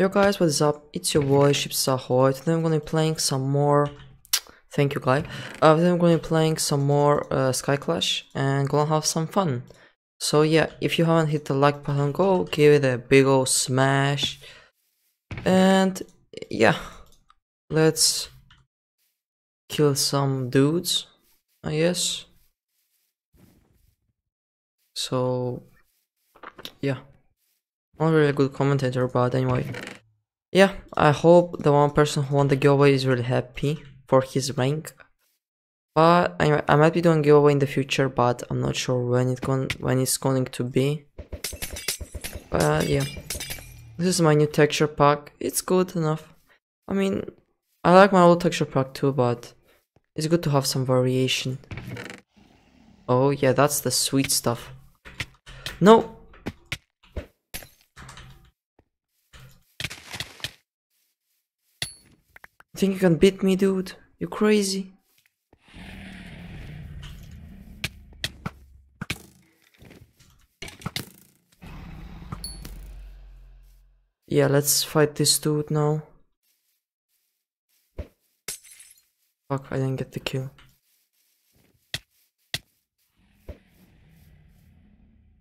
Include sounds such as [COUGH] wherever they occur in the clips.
Yo guys, what is up? It's your boy Ships Ahoy. Today I'm gonna be playing some more. [TSK] Thank you, guy. Uh, today I'm gonna be playing some more uh, SkyClash and gonna have some fun. So yeah, if you haven't hit the like button, go give it a big ol' smash. And yeah, let's kill some dudes, I guess. So yeah. Not really a good commentator, but anyway. Yeah, I hope the one person who won the giveaway is really happy for his rank. But anyway, I might be doing giveaway in the future, but I'm not sure when it when it's going to be. But yeah, this is my new texture pack. It's good enough. I mean, I like my old texture pack too, but it's good to have some variation. Oh yeah, that's the sweet stuff. No, Think you can beat me, dude? You crazy? Yeah, let's fight this dude now. Fuck, I didn't get the kill.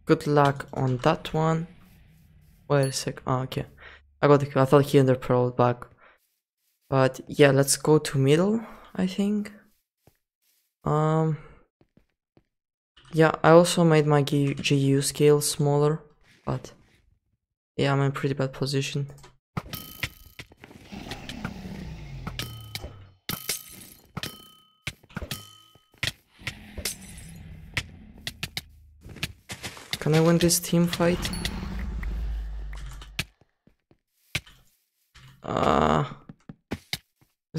Good luck on that one. Wait a sec. Oh, okay. I got the kill. I thought he ender pearl back. But yeah, let's go to middle, I think. Um, yeah, I also made my GUI scale smaller, but yeah, I'm in pretty bad position. Can I win this team fight? Ah. Uh,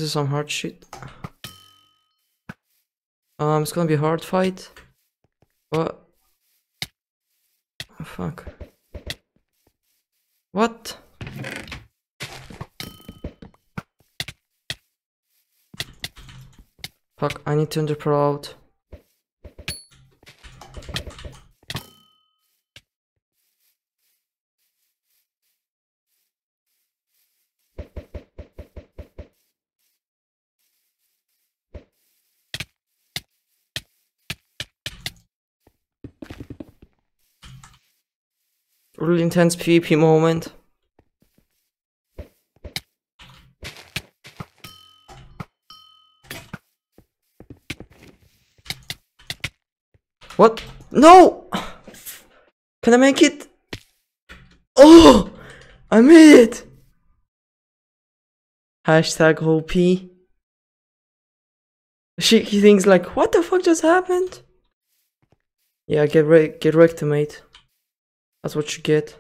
this is some hard shit. Um, it's gonna be a hard fight. What? Oh, fuck. What? Fuck, I need to ender pearl out. Really intense PvP moment. What? No! Can I make it? Oh! I made it! Hashtag OP. She he thinks like, what the fuck just happened? Yeah, get re get wrecked, mate. That's what you get.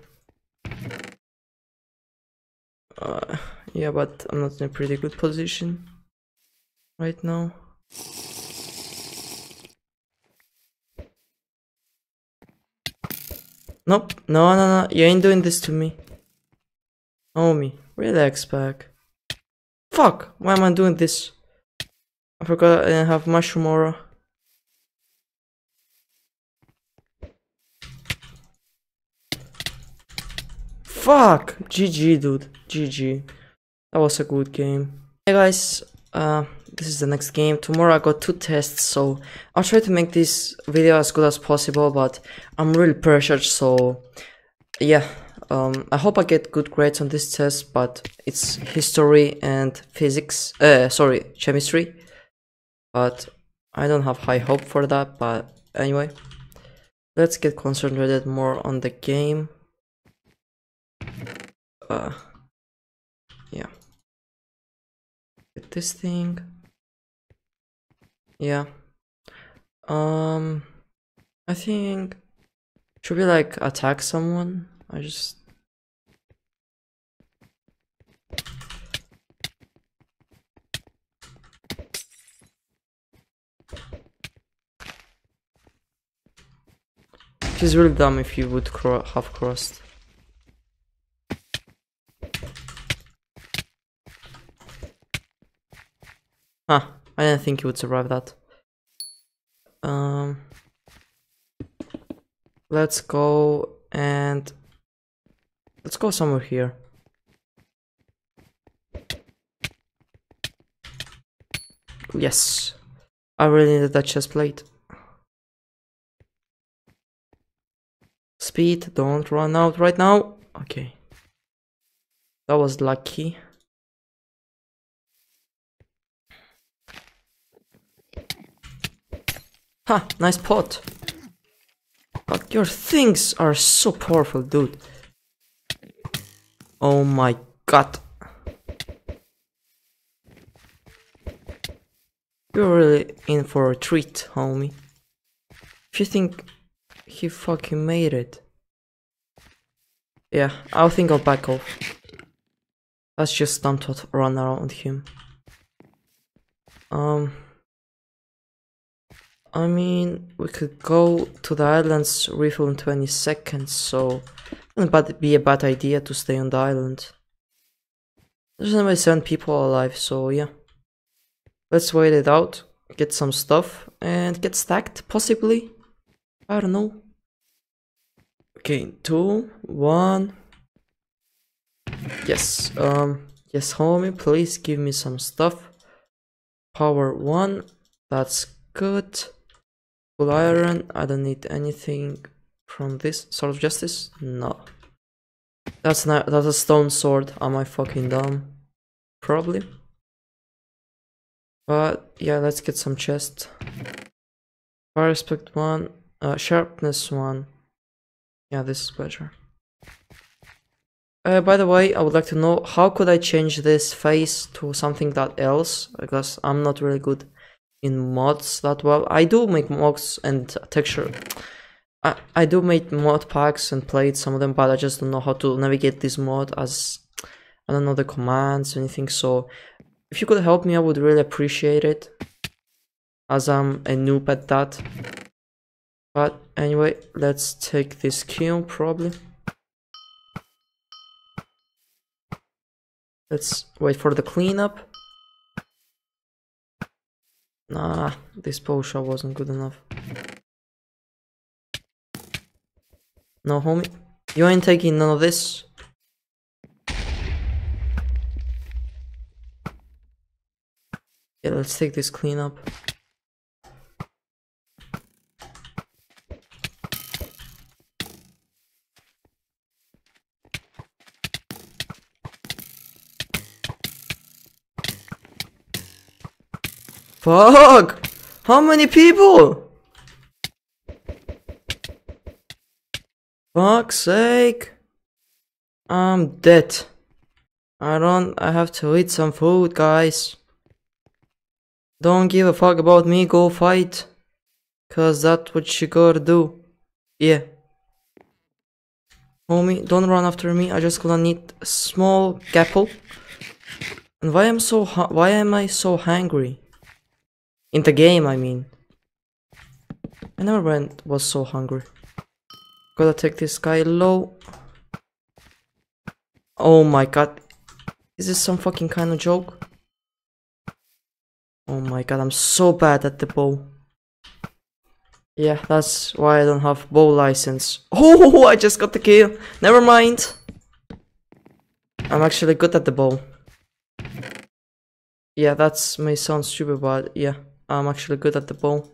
Uh, yeah, but I'm not in a pretty good position right now. Nope, no, no, no, you ain't doing this to me. Homie, relax back. Fuck, why am I doing this? I forgot I didn't have mushroom aura. Fuck! GG, dude. GG. That was a good game. Hey guys, uh, this is the next game. Tomorrow I got two tests, so I'll try to make this video as good as possible, but I'm really pressured, so yeah. Um, I hope I get good grades on this test, but it's history and physics, uh, sorry, chemistry. But I don't have high hope for that, but anyway. Let's get concentrated more on the game uh yeah. Get this thing. Yeah. Um i think should we like attack someone? I just It's really dumb if you would cro have crossed. Huh, I didn't think he would survive that. Um, let's go and let's go somewhere here. Yes, I really needed that chest plate. Speed, don't run out right now. Okay, that was lucky. Ha, nice pot. But your things are so powerful, dude. Oh my god. You're really in for a treat, homie. If you think he fucking made it. Yeah, I think I'll back off. Let's just dump run around him. Um... I mean, we could go to the islands, refill in 20 seconds, so wouldn't be a bad idea to stay on the island. There's only 7 people alive, so yeah. Let's wait it out, get some stuff, and get stacked, possibly. I don't know. Okay, two, one. Yes, um, yes, homie, please give me some stuff. Power one, that's good. Full iron, I don't need anything from this. Sword of Justice? No. That's not that's a stone sword. Am I fucking dumb? Probably. But yeah, let's get some chest. Fire respect one, uh, sharpness one. Yeah, this is better. Uh, by the way, I would like to know how could I change this face to something that else because I'm not really good in mods that well. I do make mods and texture. I, I do make mod packs and played some of them, but I just don't know how to navigate this mod as I don't know the commands or anything. So if you could help me, I would really appreciate it as I'm a noob at that. But anyway, let's take this kill probably. Let's wait for the cleanup. Nah, this potion wasn't good enough. No, homie. You ain't taking none of this. Yeah, let's take this cleanup. Fuck! How many people? Fuck's sake. I'm dead. I don't, I have to eat some food, guys. Don't give a fuck about me, go fight. Cause that's what you gotta do. Yeah. Homie, don't run after me, I just gonna need a small gapple. And why am so why am I so hungry? In the game, I mean. I never went was so hungry. Gotta take this guy low. Oh my god. Is this some fucking kind of joke? Oh my god, I'm so bad at the bow. Yeah, that's why I don't have bow license. [LAUGHS] Oh, I just got the kill. Never mind. I'm actually good at the bow. Yeah, that's may sound stupid, but yeah. I'm actually good at the bow.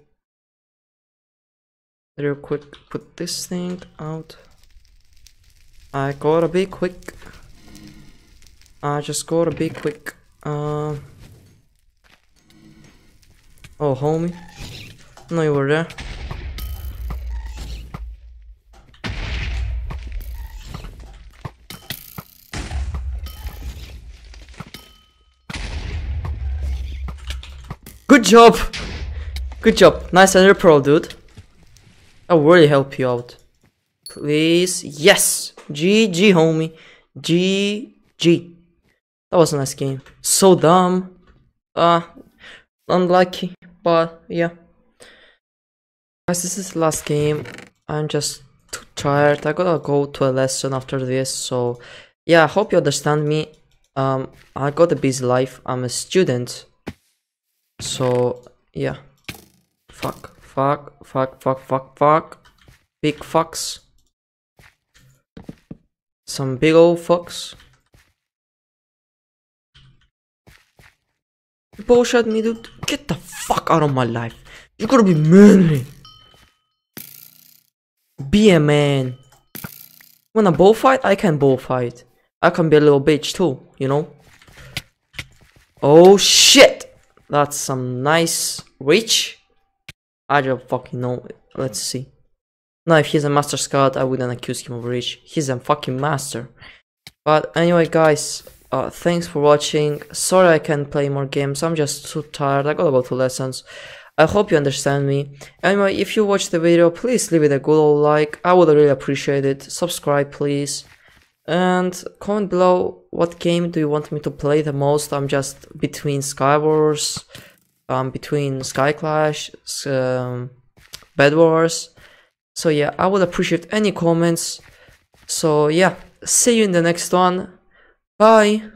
Real quick, put this thing out. I gotta be quick. I just gotta be quick. Uh, oh, homie. No, you were there. Job! Good job. Nice ender pearl, dude. I'll really help you out. Please. Yes! GG, homie. GG. That was a nice game. So dumb. Uh, unlucky. But, yeah. Guys, this is the last game. I'm just too tired. I gotta go to a lesson after this. So, yeah, I hope you understand me. Um, I got a busy life. I'm a student. So, yeah. Fuck, fuck, fuck, fuck, fuck, fuck. Big fucks. Some big old fucks. You bullshit me, dude. Get the fuck out of my life. You gotta be manly. Be a man. Wanna bullfight? I can bullfight. I can be a little bitch too, you know? Oh shit! That's some nice reach. I don't fucking know. Let's see. No, if he's a master scout, I wouldn't accuse him of reach. He's a fucking master. But anyway, guys, uh, thanks for watching. Sorry I can't play more games. I'm just too tired. I gotta go to lessons. I hope you understand me. Anyway, if you watched the video, please leave it a good old like. I would really appreciate it. Subscribe, please. And comment below what game do you want me to play the most. I'm just between Skywars, um, between SkyClash, um, Bed Wars. So yeah, I would appreciate any comments. So yeah, see you in the next one. Bye.